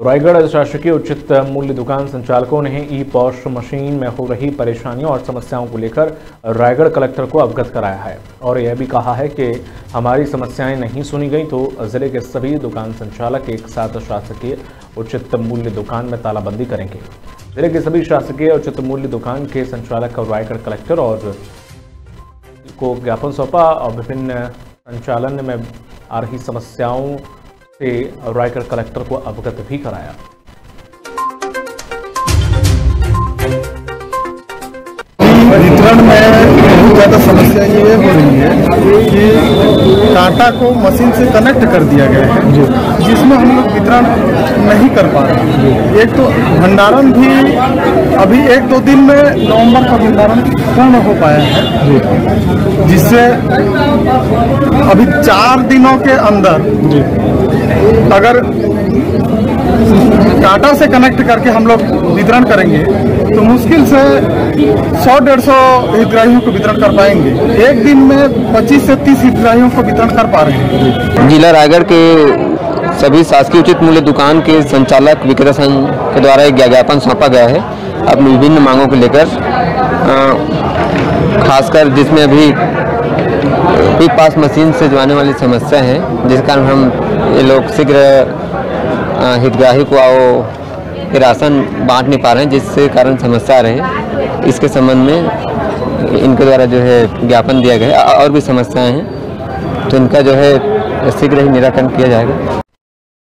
रायगढ़ शासकीय उचित मूल्य दुकान संचालकों ने ई पॉश मशीन में हो रही परेशानियों और समस्याओं को लेकर रायगढ़ कलेक्टर को अवगत कराया है। और यह भी कहा है कि हमारी समस्याएँ नहीं सुनी गई तो ज़िले के सभी दुकान संचालक एक साथ शासकीय उचित मूल्य दुकान में तालाबंदी करेंगे। ज़िले के सभी शासकीय उचित मूल्य दुकान के संचालक और रायगढ़ कलेक्टर और को ज्ञापन सौंपा और विभिन्न संचालन में आ रही समस्याओं से रायगढ़ कलेक्टर को अवगत भी कराया। वितरण में बहुत ज़्यादा समस्या ये हो रही है कि कांटा को मशीन से कनेक्ट कर दिया गया है जिसमें हम लोग वितरण नहीं कर पा रहे हैं। एक तो भंडारण भी अभी एक दो दिन में नवंबर का भंडारण पूर्ण हो पाया है जिससे अभी चार दिनों के अंदर अगर टाटा से कनेक्ट करके हम लोग वितरण करेंगे तो मुश्किल से 100 डेढ़ सौ हितग्राहियों को वितरण कर पाएँगे। एक दिन में 25 से 30 हितग्राहियों को वितरण कर पा रहे हैं। जिला रायगढ़ के सभी शासकीय उचित मूल्य दुकान के संचालक विक्रेता संघ के द्वारा एक ज्ञापन सौंपा गया है। अपनी विभिन्न मांगों को लेकर खासकर जिसमें अभी क्विक पास मशीन से जो आने वाली समस्या है, जिस कारण हम ये लोग शीघ्र हितग्राही को आओ राशन बांट नहीं पा रहे हैं, जिससे कारण समस्या आ रही है। इसके संबंध में इनके द्वारा जो है ज्ञापन दिया गया और भी समस्याएँ हैं तो इनका जो है शीघ्र ही निराकरण किया जाएगा।